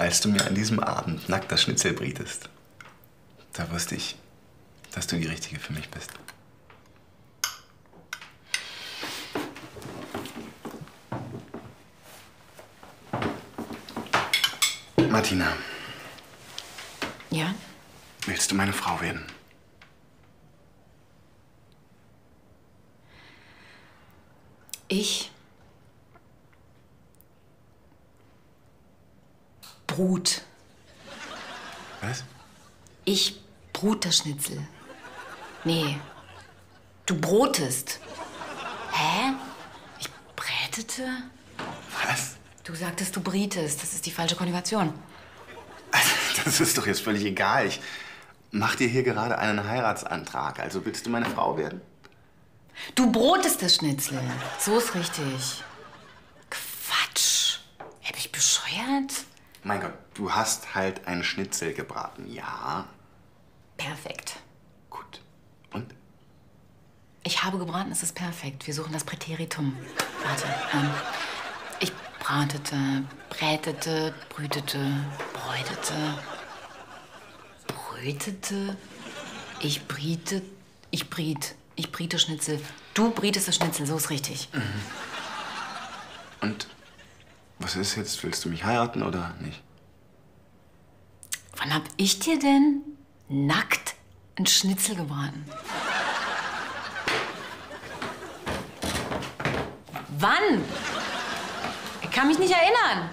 Als du mir an diesem Abend nackt das Schnitzel brietest, da wusste ich, dass du die Richtige für mich bist. Martina, Ja? willst du meine Frau werden? Ich. Brut. Was? Ich brut das Schnitzel. Nee. Du brotest. Hä? Ich brätete? Was? Du sagtest, du brietest. Das ist die falsche Konjugation. Das ist doch jetzt völlig egal. Ich mach dir hier gerade einen Heiratsantrag. Also willst du meine Frau werden? Du brotest das Schnitzel. So ist richtig. Quatsch. Hab ich bescheuert? Mein Gott, du hast halt ein Schnitzel gebraten, ja? Perfekt. Gut. Und? Ich habe gebraten, es ist perfekt. Wir suchen das Präteritum. Warte. Ähm, ich bratete, brätete, brütete, bräutete, brötete. Ich briete, ich briet, ich briete Schnitzel. Du brietest das Schnitzel, so ist richtig. Und? Was ist jetzt? Willst du mich heiraten oder nicht? Wann hab ich dir denn nackt ein Schnitzel gebraten? Wann? Ich kann mich nicht erinnern.